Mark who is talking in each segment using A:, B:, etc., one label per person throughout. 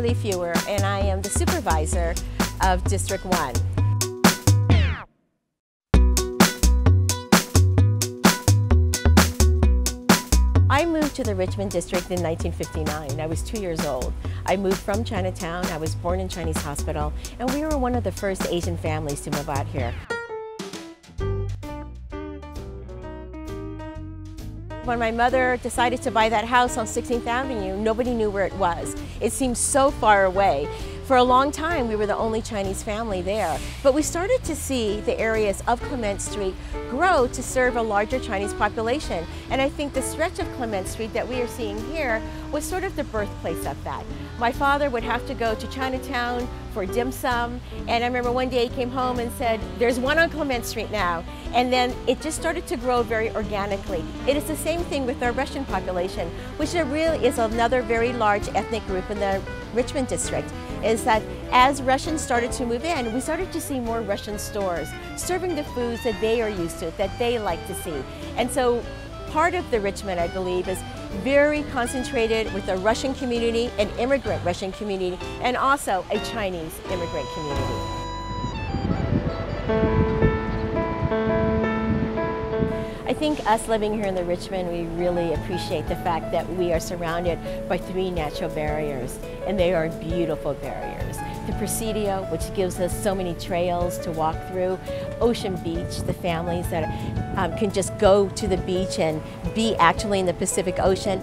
A: Lee Fewer, and I am the supervisor of District 1. I moved to the Richmond district in 1959. I was two years old. I moved from Chinatown. I was born in Chinese Hospital, and we were one of the first Asian families to move out here. When my mother decided to buy that house on 16th Avenue, nobody knew where it was. It seemed so far away. For a long time, we were the only Chinese family there, but we started to see the areas of Clement Street grow to serve a larger Chinese population. And I think the stretch of Clement Street that we are seeing here was sort of the birthplace of that. My father would have to go to Chinatown for dim sum, and I remember one day he came home and said, there's one on Clement Street now. And then it just started to grow very organically. It is the same thing with our Russian population, which really is another very large ethnic group in the Richmond district is that as Russians started to move in, we started to see more Russian stores serving the foods that they are used to, that they like to see. And so part of the Richmond, I believe, is very concentrated with a Russian community, an immigrant Russian community, and also a Chinese immigrant community. I think us living here in the Richmond, we really appreciate the fact that we are surrounded by three natural barriers, and they are beautiful barriers. The Presidio, which gives us so many trails to walk through, Ocean Beach, the families that um, can just go to the beach and be actually in the Pacific Ocean.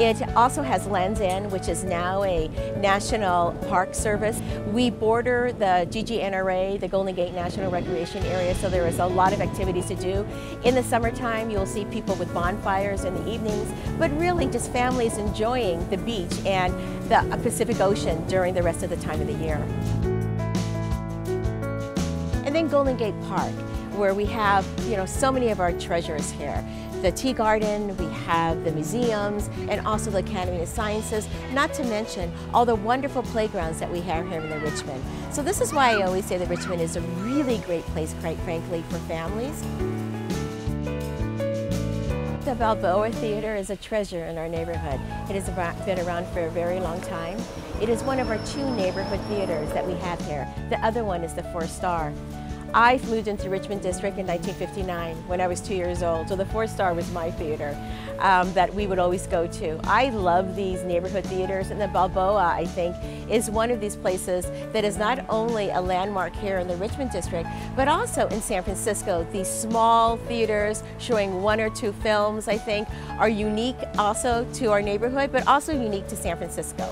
A: It also has Lands End, which is now a national park service. We border the GGNRA, the Golden Gate National Recreation Area, so there is a lot of activities to do. In the summertime, you'll see people with bonfires in the evenings, but really just families enjoying the beach and the Pacific Ocean during the rest of the time of the year. And then Golden Gate Park, where we have, you know, so many of our treasures here the Tea Garden, we have the museums, and also the Academy of Sciences, not to mention all the wonderful playgrounds that we have here in the Richmond. So this is why I always say that Richmond is a really great place, quite frankly, for families. The Balboa Theater is a treasure in our neighborhood. It has been around for a very long time. It is one of our two neighborhood theaters that we have here. The other one is the Four Star. I moved into Richmond District in 1959 when I was two years old, so the Four Star was my theater um, that we would always go to. I love these neighborhood theaters, and the Balboa, I think, is one of these places that is not only a landmark here in the Richmond District, but also in San Francisco. These small theaters showing one or two films, I think, are unique also to our neighborhood, but also unique to San Francisco.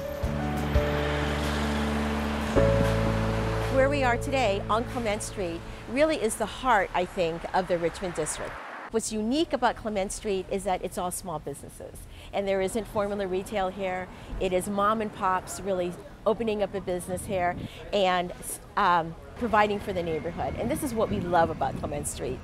A: Where we are today on Clement Street really is the heart, I think, of the Richmond District. What's unique about Clement Street is that it's all small businesses and there isn't formula retail here. It is mom and pops really opening up a business here and um, providing for the neighborhood. And this is what we love about Clement Street.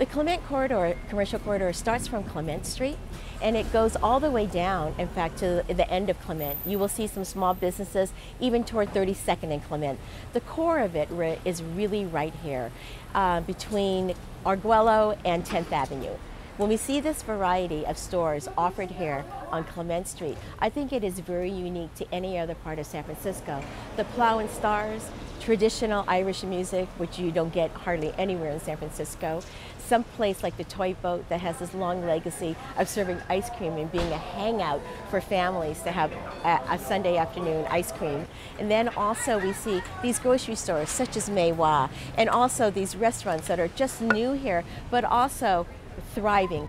A: The Clement Corridor, commercial corridor, starts from Clement Street and it goes all the way down, in fact, to the end of Clement. You will see some small businesses even toward 32nd and Clement. The core of it is really right here uh, between Arguello and 10th Avenue. When we see this variety of stores offered here on Clement Street, I think it is very unique to any other part of San Francisco. The Plough and Stars, traditional Irish music, which you don't get hardly anywhere in San Francisco. Some place like the Toy Boat that has this long legacy of serving ice cream and being a hangout for families to have a, a Sunday afternoon ice cream. And then also we see these grocery stores such as May Wah, and also these restaurants that are just new here, but also thriving.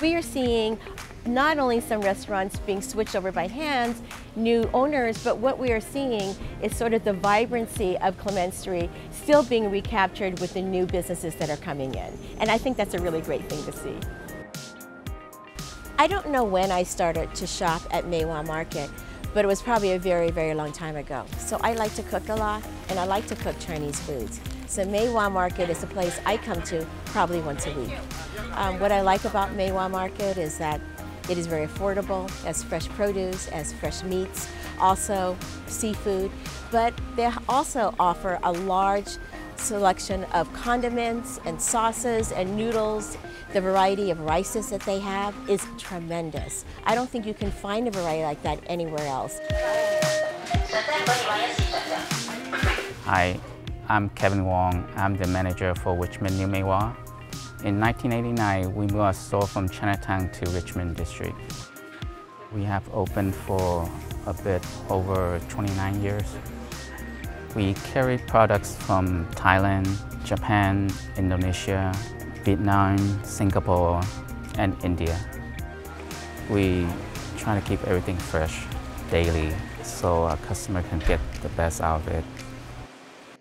A: We are seeing not only some restaurants being switched over by hands, new owners, but what we are seeing is sort of the vibrancy of Clement Street still being recaptured with the new businesses that are coming in. And I think that's a really great thing to see. I don't know when I started to shop at May Wah Market, but it was probably a very, very long time ago. So I like to cook a lot, and I like to cook Chinese foods. So May Wah Market is a place I come to probably once a week. Um, what I like about May Wah Market is that it is very affordable, as fresh produce, as fresh meats, also seafood, but they also offer a large selection of condiments and sauces and noodles The variety of rices that they have is tremendous. I don't think you can find a variety like that anywhere else.
B: Hi, I'm Kevin Wong. I'm the manager for Richmond New May Wah. In 1989, we moved our store from Chinatown to Richmond District. We have opened for a bit over 29 years. We carry products from Thailand, Japan, Indonesia, Vietnam, Singapore, and India. We try to keep everything fresh daily so our customer can get the best out of it.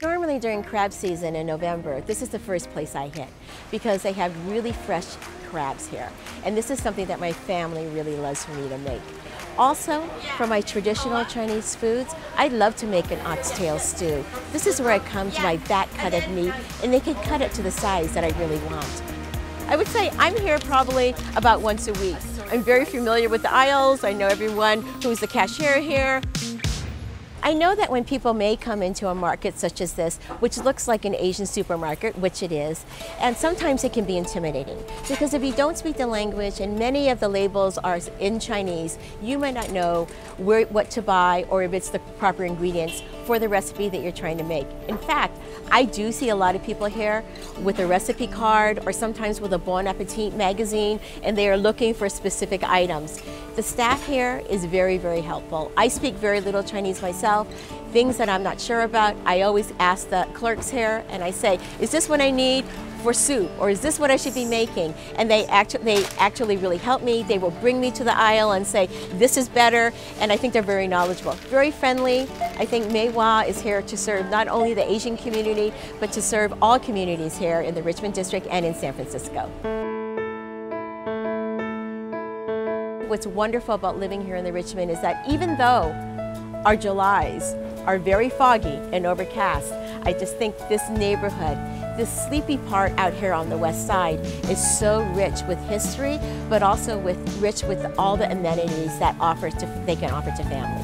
A: Normally during crab season in November, this is the first place I hit because they have really fresh crabs here. And this is something that my family really loves for me to make. Also, for my traditional Chinese foods, I love to make an oxtail stew. This is where I come to my fat cut of meat and they can cut it to the size that I really want. I would say I'm here probably about once a week. I'm very familiar with the aisles. I know everyone who's the cashier here. I know that when people may come into a market such as this, which looks like an Asian supermarket, which it is, and sometimes it can be intimidating because if you don't speak the language and many of the labels are in Chinese, you might not know where, what to buy or if it's the proper ingredients for the recipe that you're trying to make. In fact, I do see a lot of people here with a recipe card or sometimes with a Bon Appetit magazine and they are looking for specific items. The staff here is very, very helpful. I speak very little Chinese myself. Things that I'm not sure about, I always ask the clerks here and I say, is this what I need for soup or is this what I should be making? And they, actu they actually really help me. They will bring me to the aisle and say, this is better. And I think they're very knowledgeable, very friendly. I think May Wah is here to serve not only the Asian community, but to serve all communities here in the Richmond District and in San Francisco. What's wonderful about living here in the Richmond is that even though our Julys are very foggy and overcast, I just think this neighborhood, this sleepy part out here on the west side is so rich with history, but also with rich with all the amenities that offer to, they can offer to families.